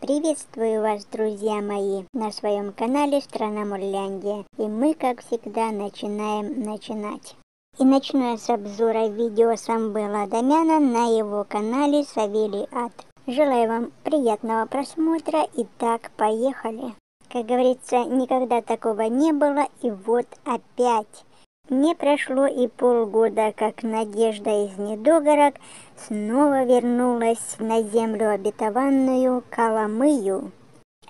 Приветствую вас, друзья мои, на своем канале Страна Мурляндия. И мы, как всегда, начинаем начинать. И начну я с обзора видео Самвела Адамяна на его канале Савелий Ад. Желаю вам приятного просмотра. Итак, поехали. Как говорится, никогда такого не было, и вот опять. Не прошло и полгода, как Надежда из недогорок снова вернулась на землю обетованную Коломыю.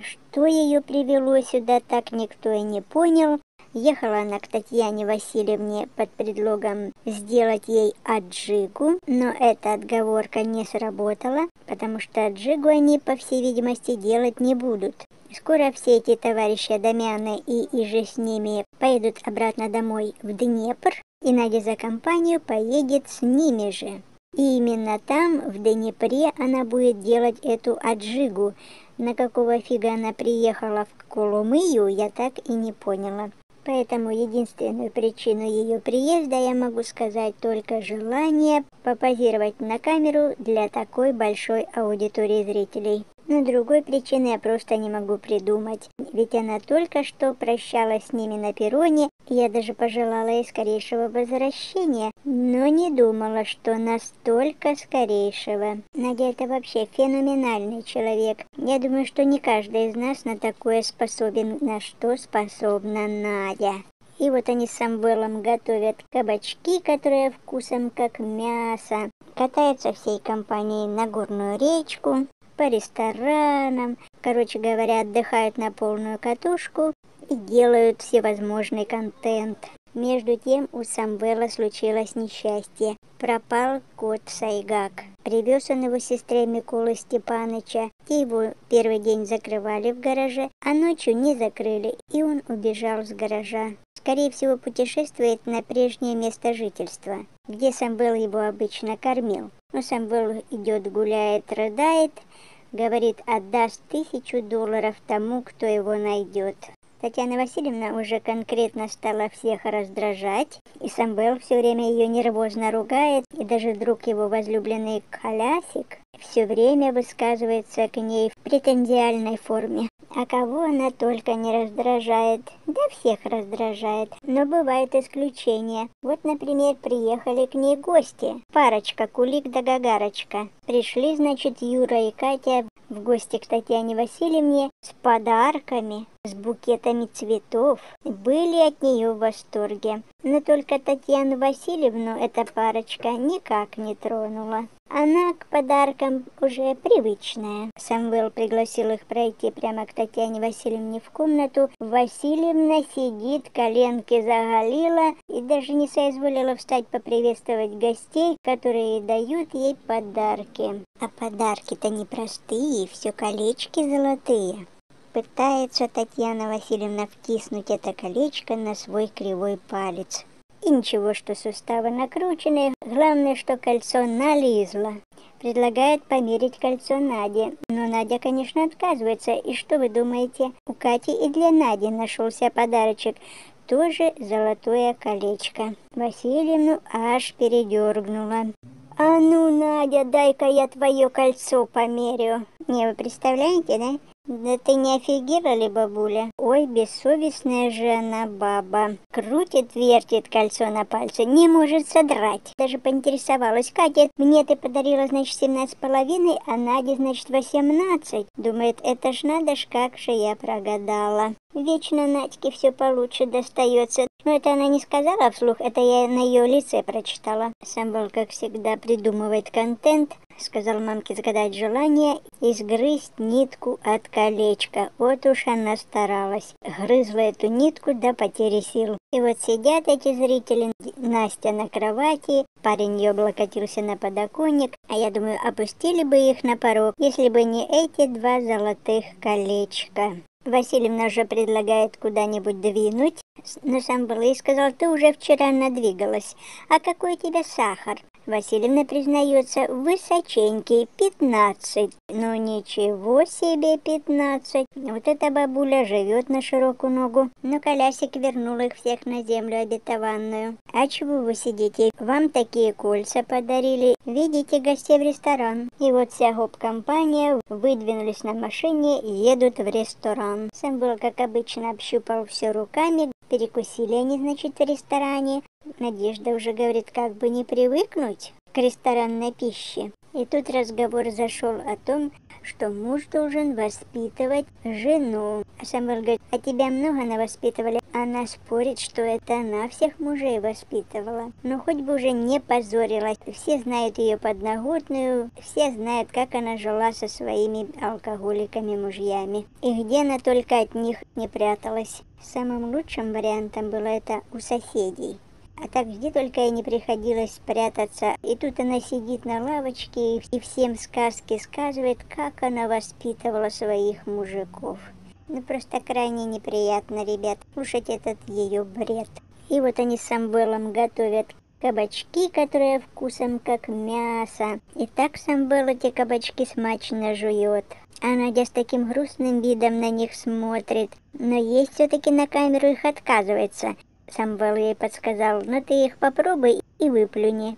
Что ее привело сюда, так никто и не понял. Ехала она к Татьяне Васильевне под предлогом сделать ей аджигу, но эта отговорка не сработала, потому что аджигу они, по всей видимости, делать не будут. Скоро все эти товарищи Адамяны и иже с ними поедут обратно домой в Днепр, и Надя за компанию поедет с ними же. И именно там, в Днепре, она будет делать эту аджигу. На какого фига она приехала в Коломыю, я так и не поняла. Поэтому единственную причину ее приезда я могу сказать только желание попозировать на камеру для такой большой аудитории зрителей. Но другой причины я просто не могу придумать. Ведь она только что прощалась с ними на перроне, я даже пожелала ей скорейшего возвращения, но не думала, что настолько скорейшего. Надя это вообще феноменальный человек. Я думаю, что не каждый из нас на такое способен, на что способна Надя. И вот они с Самвелом готовят кабачки, которые вкусом как мясо. Катаются всей компанией на горную речку по ресторанам, короче говоря, отдыхают на полную катушку и делают всевозможный контент. Между тем у Самвела случилось несчастье. Пропал кот Сайгак. Привез он его сестре Миколы Степаныча. Те его первый день закрывали в гараже, а ночью не закрыли, и он убежал с гаража. Скорее всего, путешествует на прежнее место жительства, где Самвел его обычно кормил. Но Самвел идет, гуляет, рыдает, говорит, отдаст тысячу долларов тому, кто его найдет. Татьяна Васильевна уже конкретно стала всех раздражать, и Самвел все время ее нервозно ругает, и даже друг его возлюбленный Колясик все время высказывается к ней в претензиальной форме. А кого она только не раздражает, да всех раздражает, но бывают исключения. Вот, например, приехали к ней гости, парочка Кулик да Гагарочка. Пришли, значит, Юра и Катя в гости к Татьяне Васильевне с подарками, с букетами цветов. Были от нее в восторге. Но только Татьяну Васильевну эта парочка никак не тронула. Она к подаркам уже привычная. Самвел пригласил их пройти прямо к Татьяне Васильевне в комнату. Васильевна сидит, коленки заголила и даже не соизволила встать поприветствовать гостей, которые дают ей подарки. А подарки-то непростые, все колечки золотые. Пытается Татьяна Васильевна втиснуть это колечко на свой кривой палец. И ничего, что суставы накручены, главное, что кольцо нализло. Предлагает померить кольцо Наде, но Надя, конечно, отказывается. И что вы думаете? У Кати и для Нади нашелся подарочек. Тоже золотое колечко. Васильевну аж передергнула. «А ну, Надя, дай-ка я твое кольцо померю!» Не, вы представляете, да? Да ты не офигела бабуля? Ой, бессовестная же она баба. Крутит, вертит кольцо на пальце, не может содрать. Даже поинтересовалась, Катя, мне ты подарила, значит, семнадцать с половиной, а Наде, значит, восемнадцать. Думает, это ж надо ж, как же я прогадала. Вечно Надьке все получше достается. Но это она не сказала вслух, это я на ее лице прочитала. Самбал, как всегда, придумывает контент, сказал мамке загадать желание и сгрызть нитку от колечка. Вот уж она старалась. Грызла эту нитку до потери сил. И вот сидят эти зрители, Настя на кровати, парень ее облокотился на подоконник, а я думаю, опустили бы их на порог, если бы не эти два золотых колечка. Васильевна уже предлагает куда-нибудь двинуть, но сам был и сказал, ты уже вчера надвигалась. А какой у тебя сахар? Васильевна признается, высоченький, 15. Ну ничего себе 15. Вот эта бабуля живет на широкую ногу. Но колясик вернул их всех на землю обетованную. А чего вы сидите? Вам такие кольца подарили. Видите гостей в ресторан. И вот вся гоп-компания выдвинулись на машине и едут в ресторан. Сам был, как обычно, общупал все руками, Перекусили они, значит, в ресторане. Надежда уже говорит, как бы не привыкнуть к ресторанной пище. И тут разговор зашел о том, что муж должен воспитывать жену. А Самвел говорит, а тебя много навоспитывали? Она спорит, что это она всех мужей воспитывала. Но хоть бы уже не позорилась. Все знают ее подноготную, все знают, как она жила со своими алкоголиками-мужьями. И где она только от них не пряталась. Самым лучшим вариантом было это у соседей. А так где только ей не приходилось прятаться. И тут она сидит на лавочке и всем сказки сказывает, как она воспитывала своих мужиков. Ну просто крайне неприятно, ребят, слушать этот ее бред. И вот они с Самвелом готовят кабачки, которые вкусом как мясо. И так Самвел эти кабачки смачно жует. А Надя с таким грустным видом на них смотрит, но есть все-таки на камеру их отказывается. Самвел ей подсказал, ну ты их попробуй и выплюни.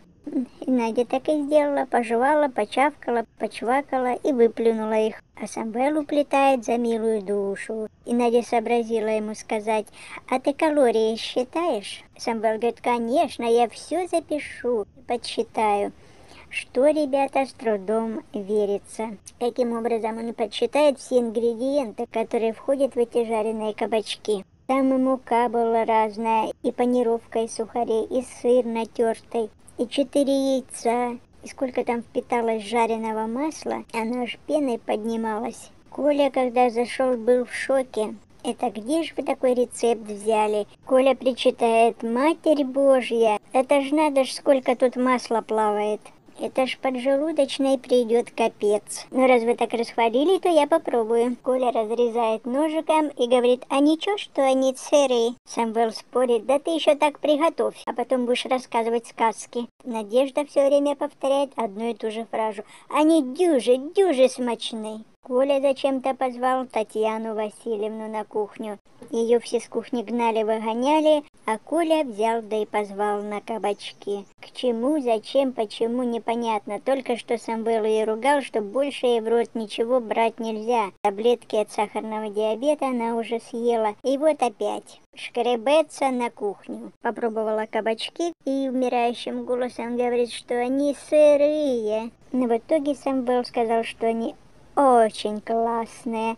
И Надя так и сделала, пожевала, почавкала, почвакала и выплюнула их. А Самвел уплетает за милую душу. И Надя сообразила ему сказать, а ты калории считаешь? Самвел говорит, конечно, я все запишу, подсчитаю что ребята с трудом верится. Каким образом он подсчитает все ингредиенты, которые входят в эти жареные кабачки. Там и мука была разная, и панировка из сухарей, и сыр натертый, и четыре яйца, и сколько там впиталось жареного масла, оно аж пеной поднималось. Коля, когда зашел, был в шоке. Это где же вы такой рецепт взяли? Коля причитает, Матерь Божья, это ж надо ж сколько тут масла плавает. Это ж поджелудочной придет капец. Но раз вы так расхвалили, то я попробую. Коля разрезает ножиком и говорит, а ничего, что они сырые. Самвел спорит, да ты еще так приготовь, а потом будешь рассказывать сказки. Надежда все время повторяет одну и ту же фразу. Они дюжи, дюжи смачные. Коля зачем-то позвал Татьяну Васильевну на кухню. Ее все с кухни гнали-выгоняли, а Коля взял да и позвал на кабачки. К чему, зачем, почему, непонятно. Только что сам был и ругал, что больше ей в рот ничего брать нельзя. Таблетки от сахарного диабета она уже съела. И вот опять шкребется на кухню. Попробовала кабачки и умирающим голосом говорит, что они сырые. Но в итоге сам Белл сказал, что они очень классные.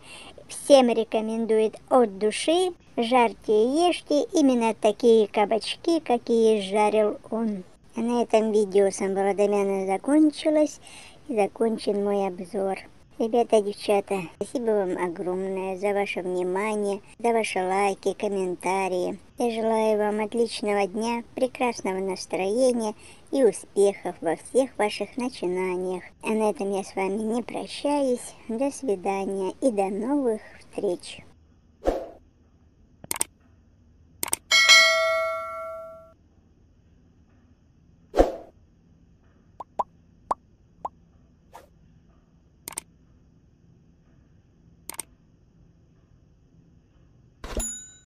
Всем рекомендует от души. Жарьте и ешьте именно такие кабачки, какие жарил он. На этом видео Самбала Дамяна закончилось и закончен мой обзор. Ребята, девчата, спасибо вам огромное за ваше внимание, за ваши лайки, комментарии. Я желаю вам отличного дня, прекрасного настроения и успехов во всех ваших начинаниях. А на этом я с вами не прощаюсь. До свидания и до новых встреч.